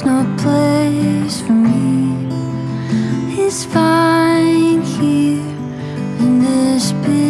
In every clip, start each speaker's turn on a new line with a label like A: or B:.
A: there's no place for me. It's fine here in this big.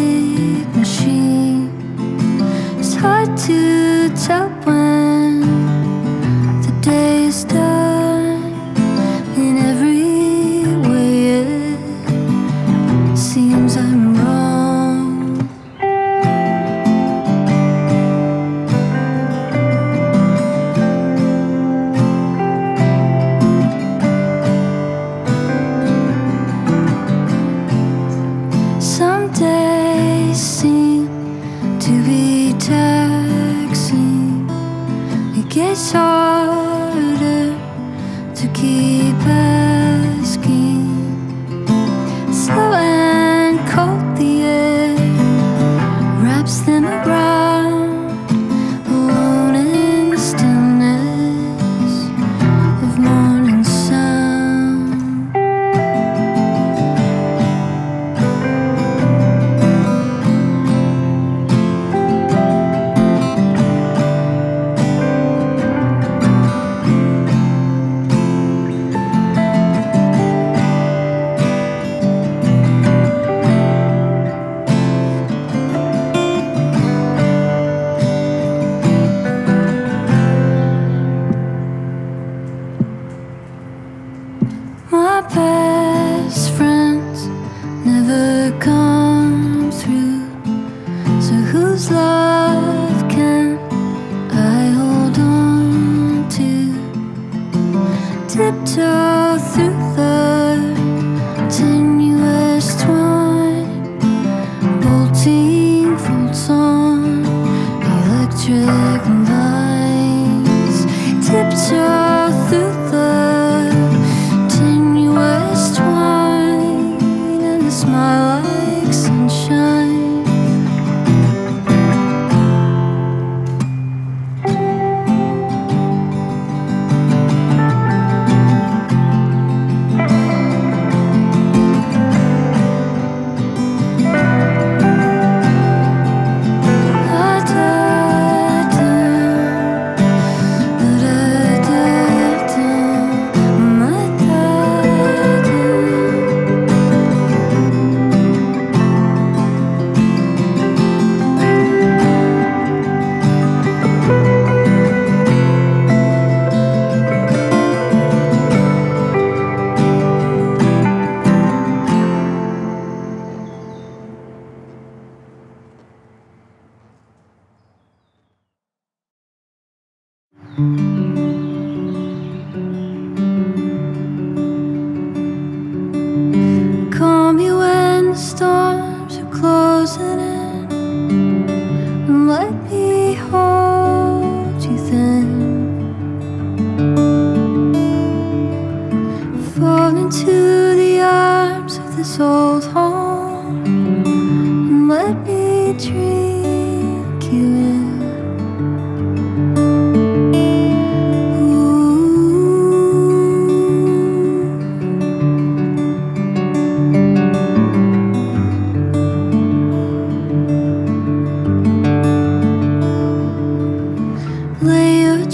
A: my love.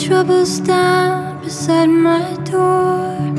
A: trouble stand beside my door.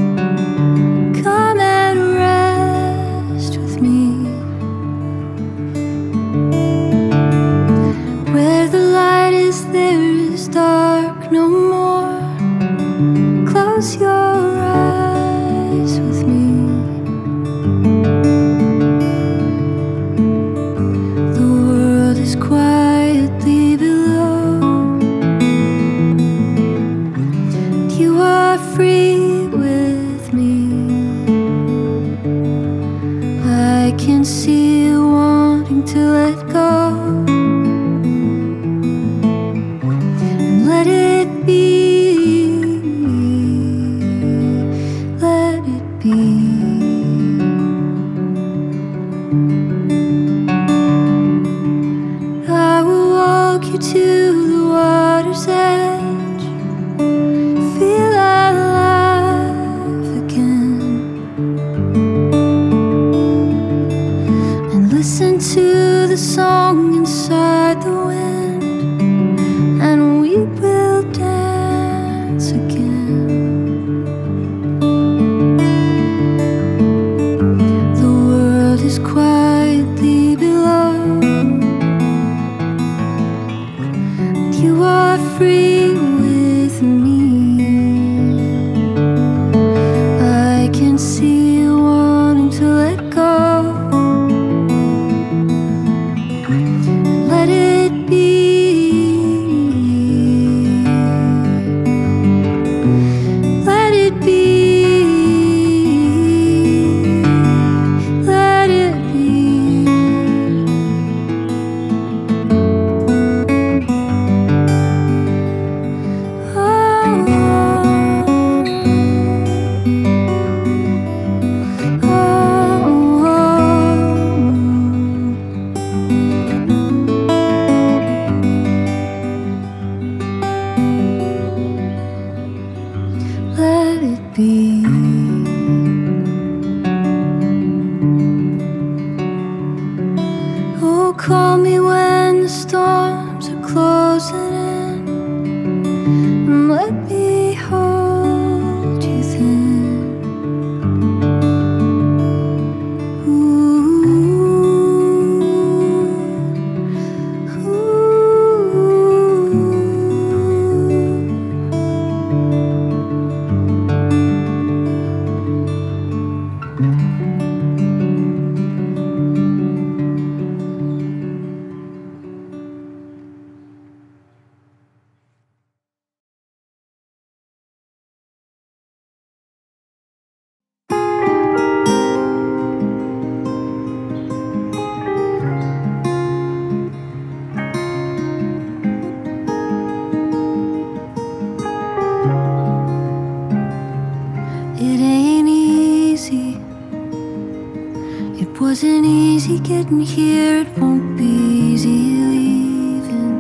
A: getting here, it won't be easy leaving.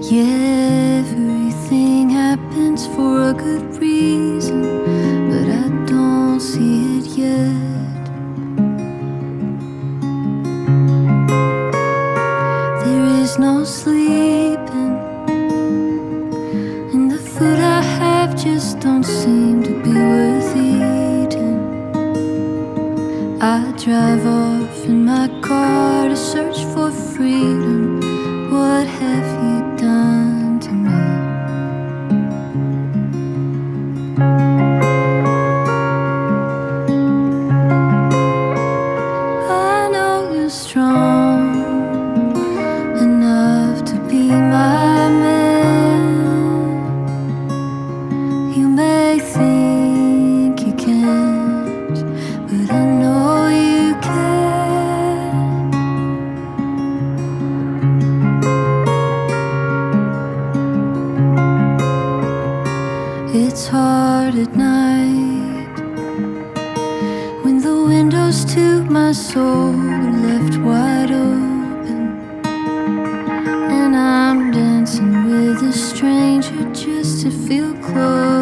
A: Yeah, everything happens for a good reason, but I don't see it yet. There is no sleeping, and the food I have just don't seem to be worth eating. I drive feel close.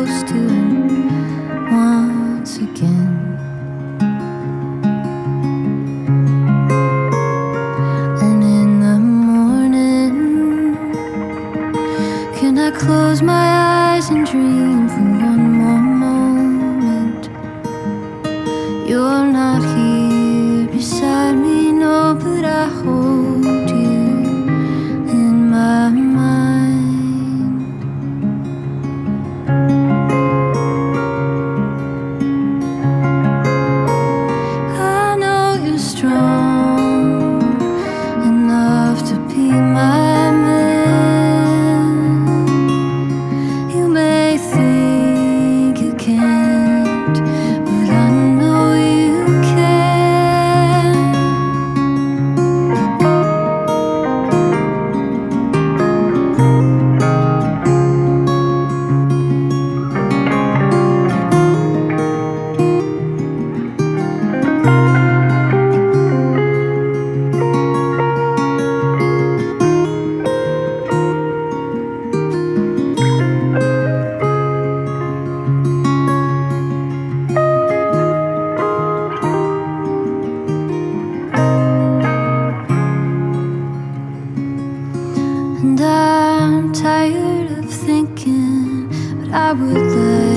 A: I would let.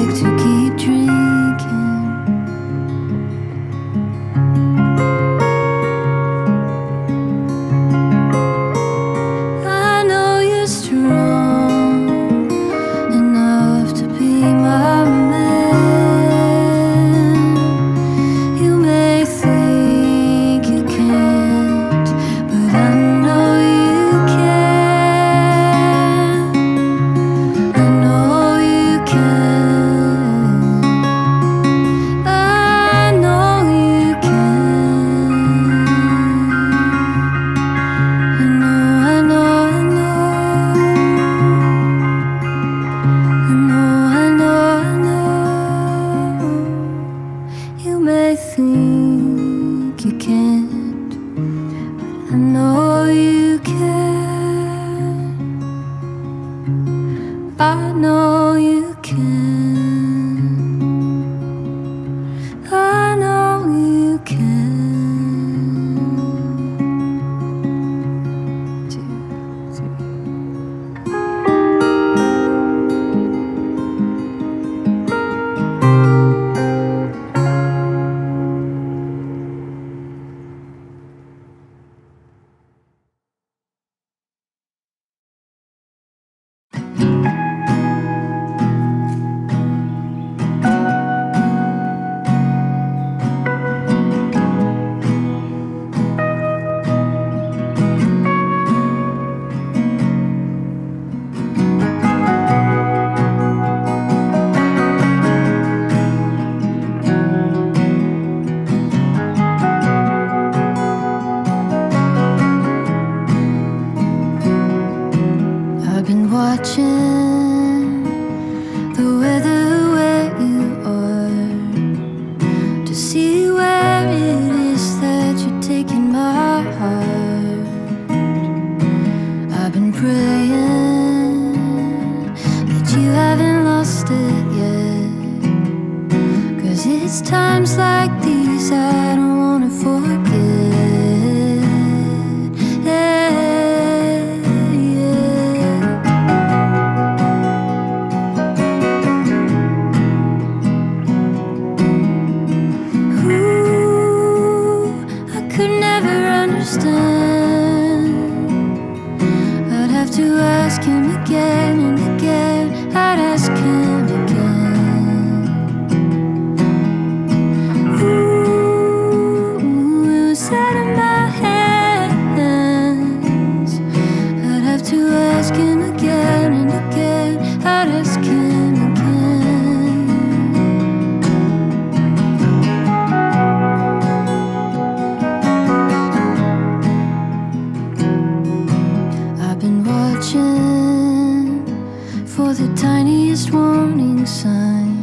A: the tiniest warning sign.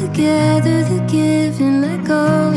A: together the give and let go